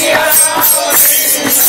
Yeah.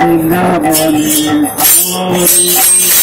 Love on you,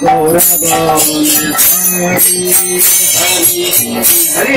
हरे हरे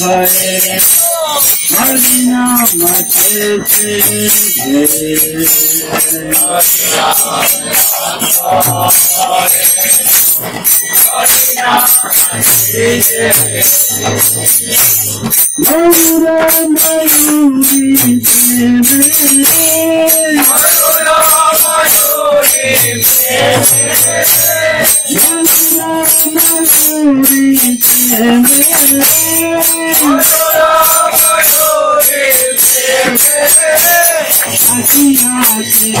हरे हरिनाम तेरे हरिनाम हरे 너무나 많은 믿음을 너무나 많은 믿음을 아기야 아기야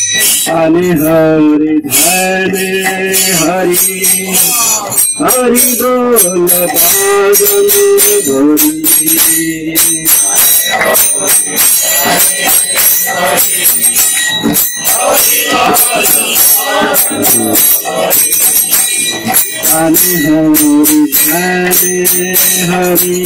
हरे हरे हरे हरि हरि डोल बाग गोरी Hare Hari Hari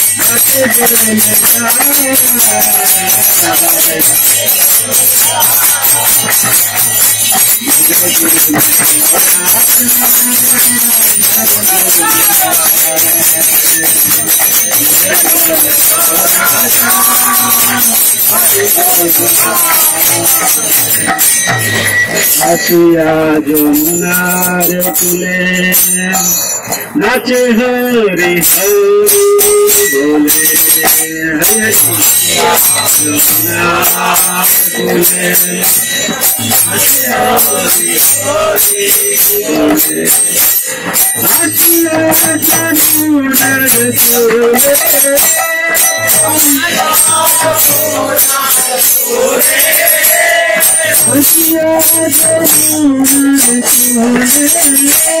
Nachi hari hari bol Yeah.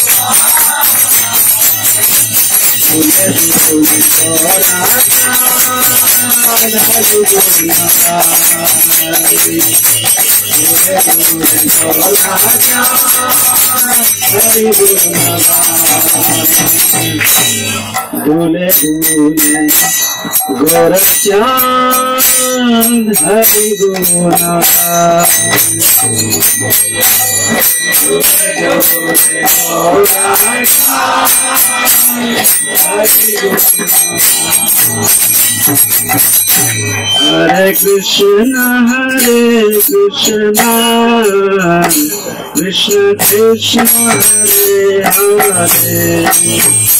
Dule dule गोरचांद Hari गोना हरे कृष्ण हरे कृष्ण कृष्ण कृष्ण हरे हरे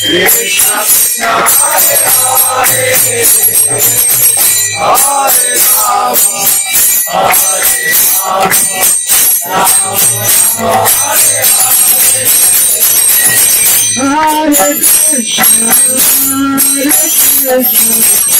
Krishna, Hare Hare Hare, Hare Rama, Hare Rama, Hare Krishna, Hare Krishna, Krishna Krishna,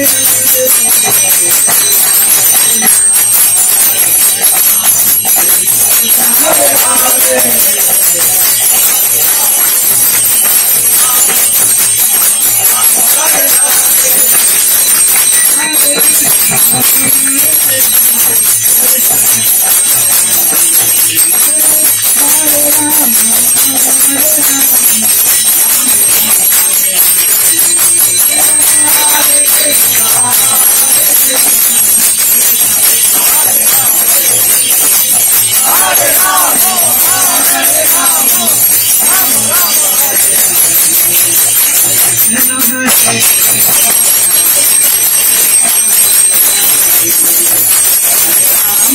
you.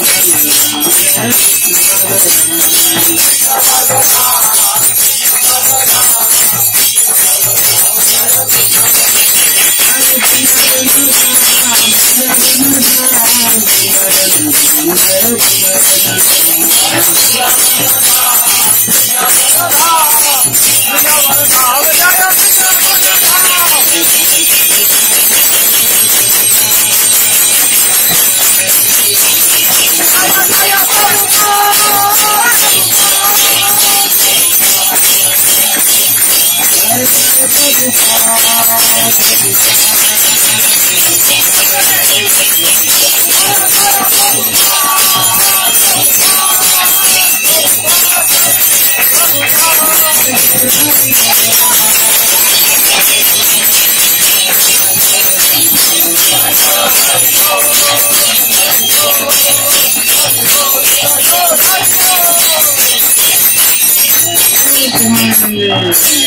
สวัสดีครับ see.